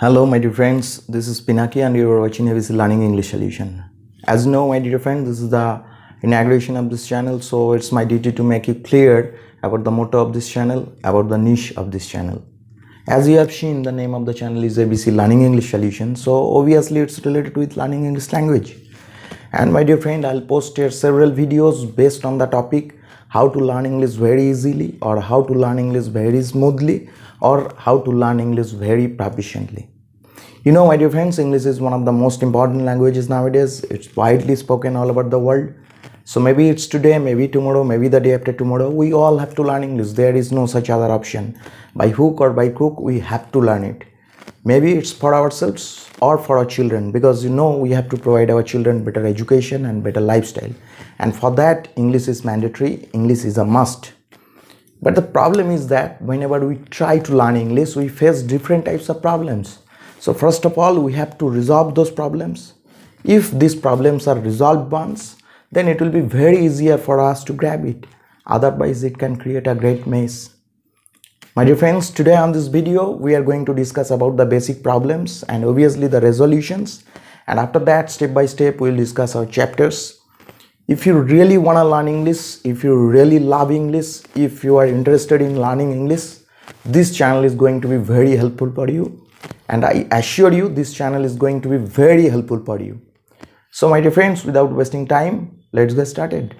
Hello, my dear friends. This is Pinaki, and you are watching ABC Learning English Solution. As you know, my dear friends, this is the inauguration of this channel, so it's my duty to make you clear about the motto of this channel, about the niche of this channel. As you have seen, the name of the channel is ABC Learning English Solution, so obviously it's related with learning English language. And my dear friend, I'll post here several videos based on the topic how to learn English very easily, or how to learn English very smoothly, or how to learn English very proficiently. You know, my dear friends, English is one of the most important languages nowadays. It's widely spoken all over the world. So maybe it's today, maybe tomorrow, maybe the day after tomorrow. We all have to learn English. There is no such other option. By hook or by crook, we have to learn it. Maybe it's for ourselves or for our children because you know we have to provide our children better education and better lifestyle. And for that, English is mandatory. English is a must. But the problem is that whenever we try to learn English, we face different types of problems. So first of all, we have to resolve those problems. If these problems are resolved once, then it will be very easier for us to grab it. Otherwise, it can create a great mess. My dear friends, today on this video, we are going to discuss about the basic problems and obviously the resolutions. And after that, step by step, we'll discuss our chapters. If you really want to learn English, if you really love English, if you are interested in learning English, this channel is going to be very helpful for you. And I assure you, this channel is going to be very helpful for you. So my dear friends, without wasting time, let's get started.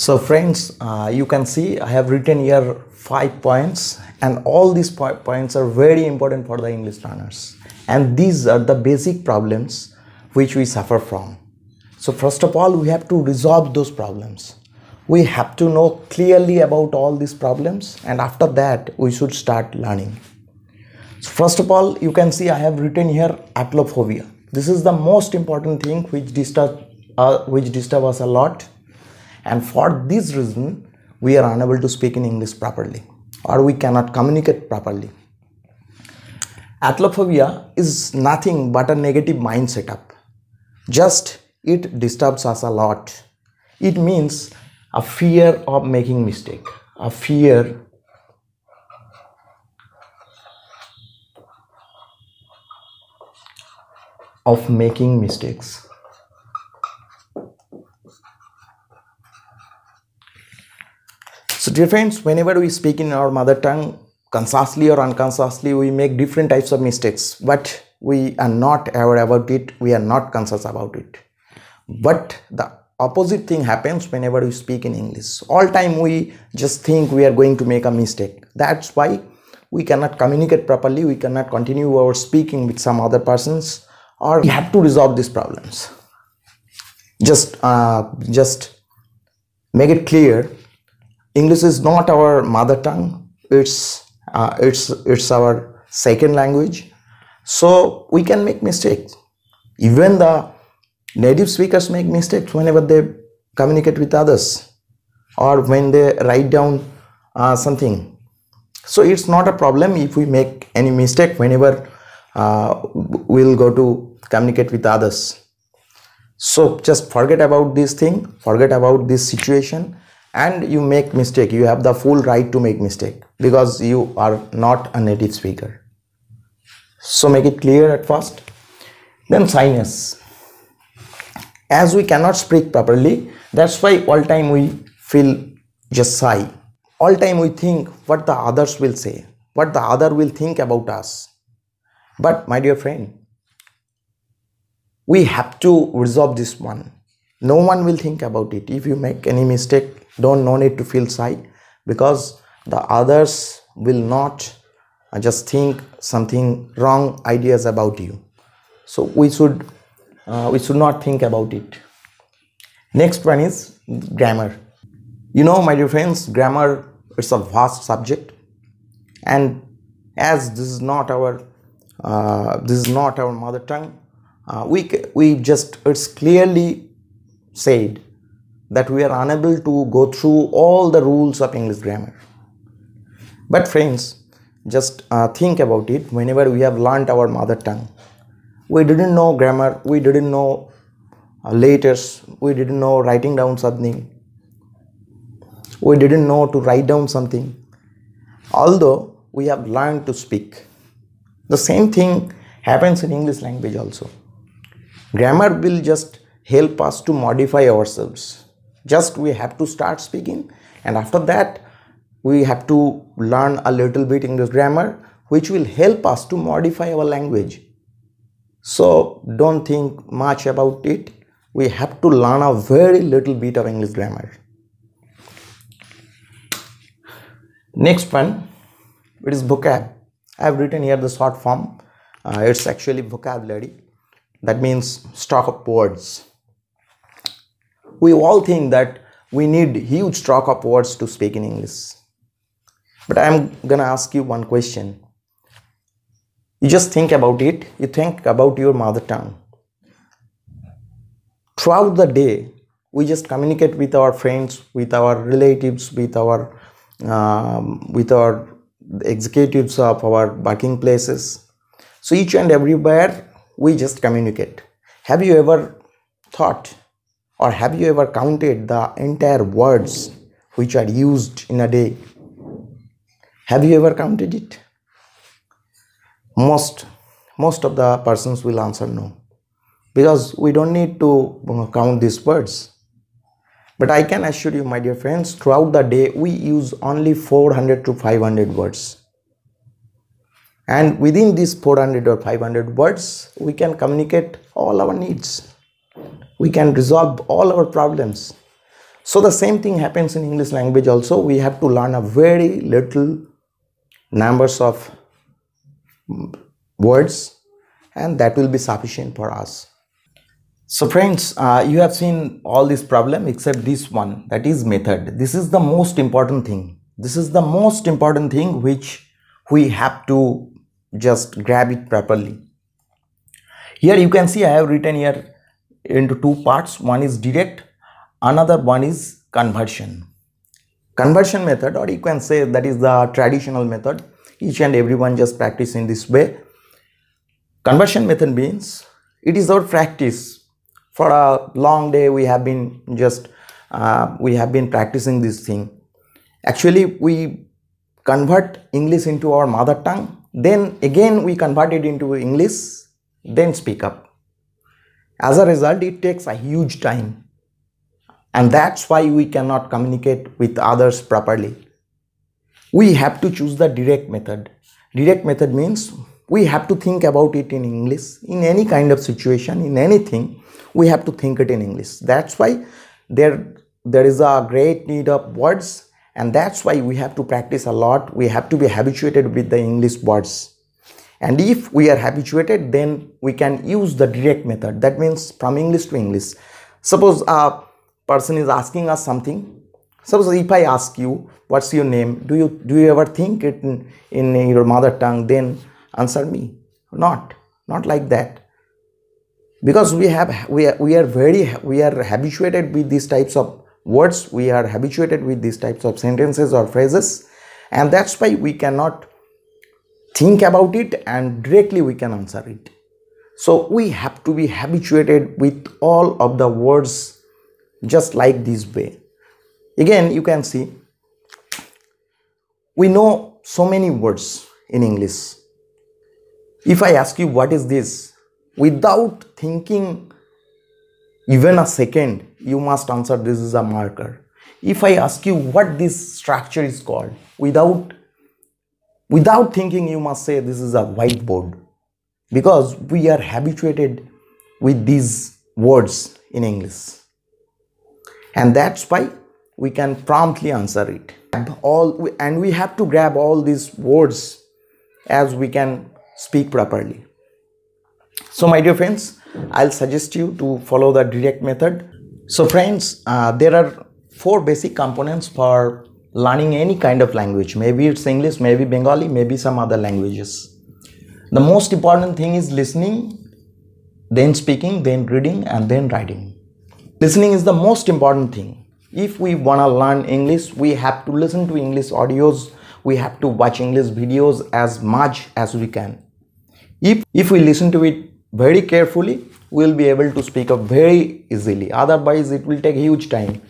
So friends, uh, you can see I have written here five points and all these points are very important for the English learners. And these are the basic problems which we suffer from. So first of all, we have to resolve those problems. We have to know clearly about all these problems and after that, we should start learning. So first of all, you can see I have written here atelophobia. This is the most important thing which disturb, uh, which disturb us a lot and for this reason we are unable to speak in english properly or we cannot communicate properly. Atelophobia is nothing but a negative mind setup. Just it disturbs us a lot. It means a fear of making mistake a fear of making mistakes So dear friends, whenever we speak in our mother tongue, consciously or unconsciously, we make different types of mistakes, but we are not aware about it, we are not conscious about it. But the opposite thing happens whenever we speak in English. All time we just think we are going to make a mistake. That's why we cannot communicate properly, we cannot continue our speaking with some other persons, or we have to resolve these problems. Just, uh, just make it clear English is not our mother tongue. It's uh, it's it's our second language. So we can make mistakes. Even the native speakers make mistakes whenever they communicate with others or when they write down uh, something. So it's not a problem if we make any mistake whenever uh, we'll go to communicate with others. So just forget about this thing, forget about this situation and you make mistake. You have the full right to make mistake because you are not a native speaker. So make it clear at first. Then shyness as we cannot speak properly that's why all time we feel just shy all time we think what the others will say what the other will think about us. But my dear friend we have to resolve this one. No one will think about it. If you make any mistake don't no need to feel shy because the others will not just think something wrong ideas about you. So we should uh, we should not think about it. Next one is grammar. You know my dear friends grammar is a vast subject and as this is not our uh, this is not our mother tongue uh, we we just it's clearly said that we are unable to go through all the rules of English grammar. But friends, just uh, think about it whenever we have learned our mother tongue. We didn't know grammar, we didn't know uh, letters, we didn't know writing down something, we didn't know to write down something. Although we have learned to speak, The same thing happens in English language also. Grammar will just help us to modify ourselves. Just we have to start speaking and after that we have to learn a little bit English grammar which will help us to modify our language. So don't think much about it. We have to learn a very little bit of English grammar. Next one, it is vocab. I have written here the short form. Uh, it's actually vocabulary. That means stock of words. We all think that we need huge stock of words to speak in English. But I'm gonna ask you one question. You just think about it. You think about your mother tongue. Throughout the day, we just communicate with our friends, with our relatives, with our um, with our executives of our working places. So each and everywhere we just communicate. Have you ever thought or have you ever counted the entire words which are used in a day? Have you ever counted it? Most most of the persons will answer no because we don't need to uh, count these words but I can assure you, my dear friends, throughout the day, we use only 400 to 500 words. And within these 400 or 500 words, we can communicate all our needs. We can resolve all our problems. So the same thing happens in English language also. We have to learn a very little numbers of words and that will be sufficient for us. So friends, uh, you have seen all this problem except this one that is method. This is the most important thing. This is the most important thing which we have to just grab it properly. Here you can see I have written here into two parts. One is direct, another one is conversion. Conversion method or you can say that is the traditional method. Each and everyone just practice in this way. Conversion method means it is our practice for a long day we have been just uh, we have been practicing this thing actually we convert english into our mother tongue then again we convert it into english then speak up as a result it takes a huge time and that's why we cannot communicate with others properly we have to choose the direct method direct method means we have to think about it in english in any kind of situation in anything we have to think it in English. That's why there, there is a great need of words and that's why we have to practice a lot. We have to be habituated with the English words. And if we are habituated, then we can use the direct method. That means from English to English. Suppose a person is asking us something. Suppose if I ask you, what's your name? Do you do you ever think it in, in your mother tongue? Then answer me. Not. Not like that because we have we are, we are very we are habituated with these types of words we are habituated with these types of sentences or phrases and that's why we cannot think about it and directly we can answer it. So we have to be habituated with all of the words just like this way. Again you can see we know so many words in english. If i ask you what is this without thinking even a second you must answer this is a marker. If i ask you what this structure is called without without thinking you must say this is a whiteboard. Because we are habituated with these words in english. And that's why we can promptly answer it. All and we have to grab all these words as we can speak properly. So my dear friends, I'll suggest you to follow the direct method. So friends, uh, there are four basic components for learning any kind of language. Maybe it's English, maybe Bengali, maybe some other languages. The most important thing is listening, then speaking, then reading and then writing. Listening is the most important thing. If we want to learn English, we have to listen to English audios, we have to watch English videos as much as we can. If, if we listen to it very carefully we will be able to speak up very easily otherwise it will take huge time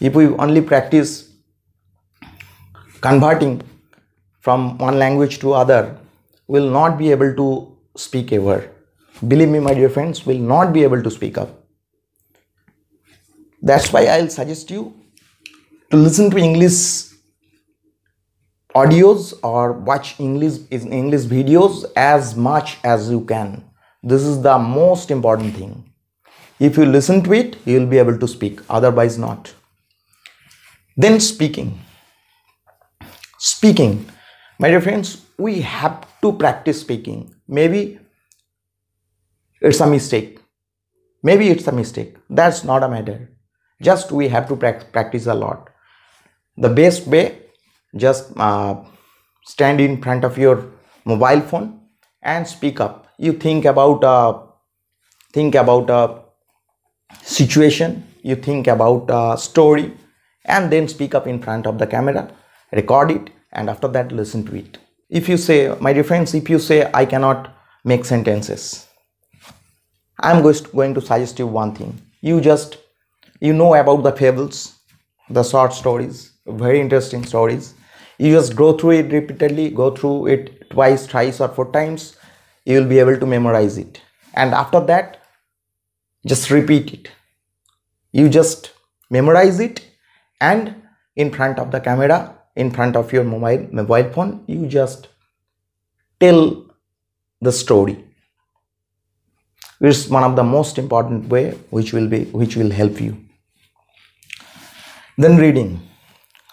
if we only practice converting from one language to other will not be able to speak ever. Believe me, my dear friends, will not be able to speak up. That's why I'll suggest you to listen to English audios or watch English English videos as much as you can. This is the most important thing. If you listen to it, you will be able to speak, otherwise not. Then speaking. Speaking. My dear friends, we have to practice speaking. Maybe it's a mistake. Maybe it's a mistake. That's not a matter. Just we have to practice a lot. The best way, just uh, stand in front of your mobile phone and speak up. You think about a think about a situation. You think about a story, and then speak up in front of the camera. Record it, and after that, listen to it. If you say, my dear friends, if you say I cannot make sentences, I'm going to suggest you one thing. You just, you know about the fables, the short stories, very interesting stories. You just go through it repeatedly, go through it twice, thrice, or four times. You will be able to memorize it. And after that, just repeat it. You just memorize it and in front of the camera, in front of your mobile, mobile phone, you just tell the story. Is one of the most important way which will be which will help you. Then reading.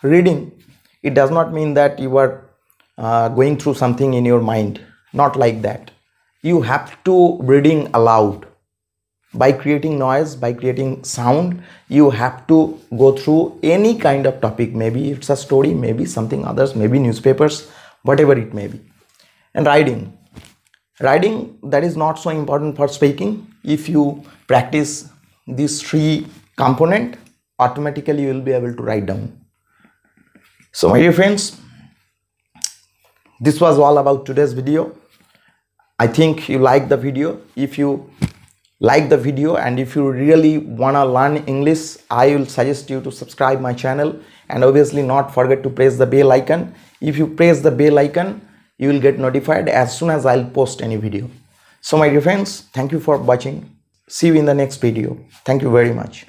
Reading it does not mean that you are uh, going through something in your mind. Not like that. You have to reading aloud by creating noise by creating sound you have to go through any kind of topic. Maybe it's a story maybe something others maybe newspapers whatever it may be. And writing. Writing that is not so important for speaking. If you practice these three component automatically you will be able to write down. So my dear friends this was all about today's video. I think you like the video. If you like the video and if you really wanna learn english i will suggest you to subscribe my channel and obviously not forget to press the bell icon if you press the bell icon you will get notified as soon as I'll post any video. So my dear friends, thank you for watching. See you in the next video. Thank you very much.